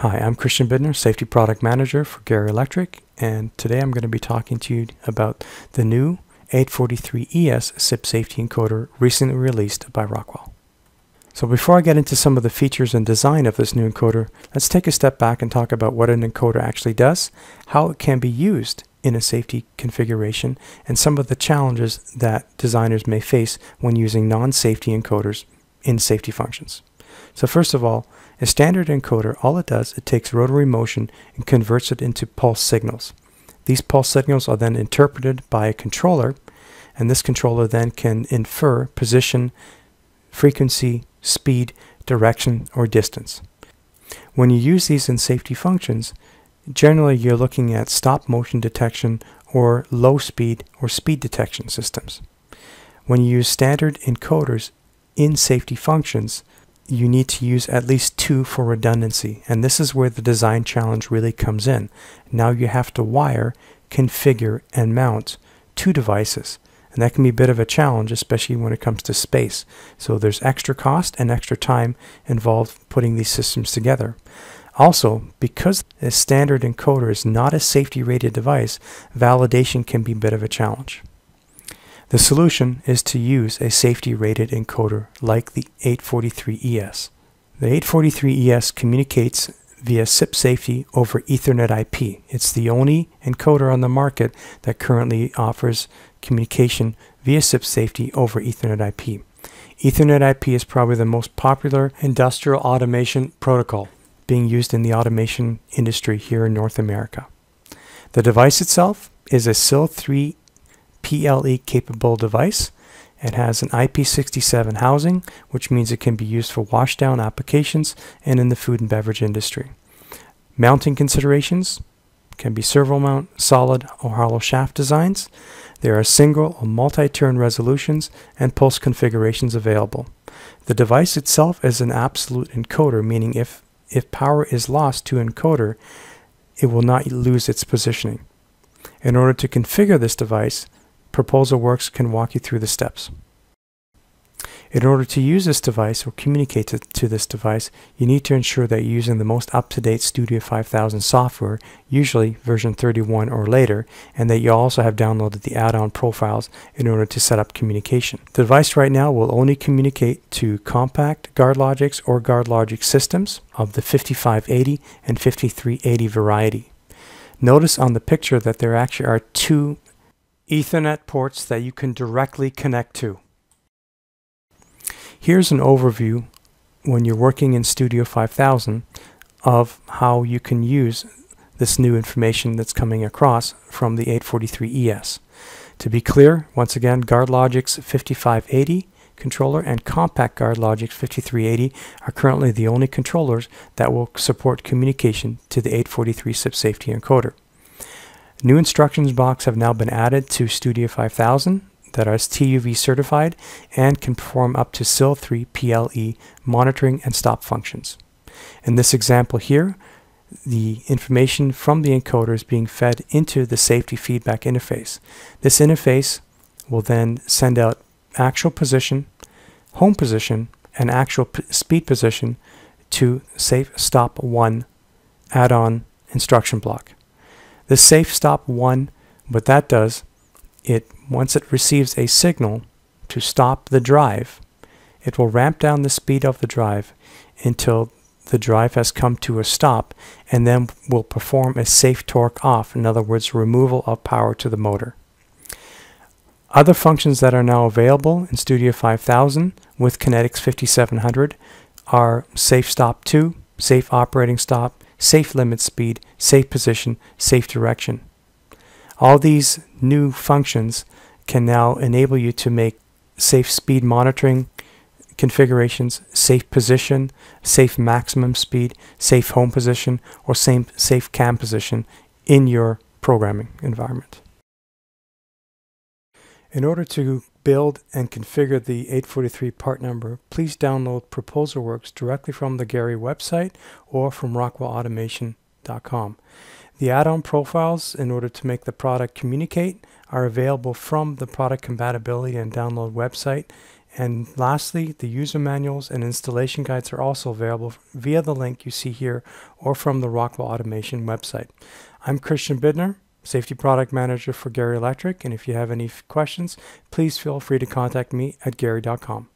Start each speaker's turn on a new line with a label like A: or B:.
A: Hi, I'm Christian Bidner, Safety Product Manager for Gerrie Electric, and today I'm going to be talking to you about the new 843ES CIP safety encoder recently released by Rockwell. So before I get into some of the features and design of this new encoder, let's take a step back and talk about what an encoder actually does, how it can be used in a safety configuration, and some of the challenges that designers may face when using non-safety encoders in safety functions. So first of all, a standard encoder, all it does, it takes rotary motion and converts it into pulse signals. These pulse signals are then interpreted by a controller, and this controller then can infer position, frequency, speed, direction, or distance. When you use these in safety functions, generally you're looking at stop motion detection or low speed or speed detection systems. When you use standard encoders in safety functions, you need to use at least two for redundancy. And this is where the design challenge really comes in. Now you have to wire, configure, and mount two devices. And that can be a bit of a challenge, especially when it comes to space. So there's extra cost and extra time involved putting these systems together. Also, because a standard encoder is not a safety rated device, validation can be a bit of a challenge. The solution is to use a safety rated encoder like the 843ES. The 843ES communicates via CIP safety over Ethernet IP. It's the only encoder on the market that currently offers communication via CIP safety over Ethernet IP. Ethernet IP is probably the most popular industrial automation protocol being used in the automation industry here in North America. The device itself is a SIL3 PLE capable device. It has an IP67 housing, which means it can be used for washdown applications and in the food and beverage industry. Mounting considerations can be servo mount, solid, or hollow shaft designs. There are single or multi-turn resolutions and pulse configurations available. The device itself is an absolute encoder, meaning if, if power is lost to encoder, it will not lose its positioning. In order to configure this device, Proposal Works can walk you through the steps. In order to use this device or communicate to, to, this device, you need to ensure that you're using the most up-to-date Studio 5000 software, usually version 31 or later, and that you also have downloaded the add-on profiles in order to set up communication. The device right now will only communicate to compact GuardLogix or GuardLogix systems of the 5580 and 5380 variety. Notice on the picture that there actually are two Ethernet ports that you can directly connect to. Here's an overview when you're working in Studio 5000 of how you can use this new information that's coming across from the 843ES. To be clear, once again, GuardLogix 5580 controller and Compact GuardLogix 5380 are currently the only controllers that will support communication to the 843 CIP safety encoder. New instructions box have now been added to Studio 5000 that are TUV certified and can perform up to SIL3 PLE monitoring and stop functions. In this example here, the information from the encoder is being fed into the safety feedback interface. This interface will then send out actual position, home position, and actual speed position to Safe Stop 1 add-on instruction block. The safe stop 1, what that does, it once it receives a signal to stop the drive, it will ramp down the speed of the drive until the drive has come to a stop and then will perform a safe torque off, in other words, removal of power to the motor. Other functions that are now available in Studio 5000 with Kinetix 5700 are Safe Stop 2, Safe Operating Stop, safe limit speed, safe position, safe direction. All these new functions can now enable you to make safe speed monitoring configurations, safe position, safe maximum speed, safe home position, or same safe cam position in your programming environment. In order to build and configure the 843 part number, please download Proposal Works directly from the Gerrie website or from rockwellautomation.com. The add-on profiles in order to make the product communicate are available from the product compatibility and download website And lastly, the user manuals and installation guides are also available via the link you see here or from the Rockwell Automation website. I'm Christian Bidner, Safety Product Manager for Gerrie Electric, and if you have any questions, please feel free to contact me at gerrie.com.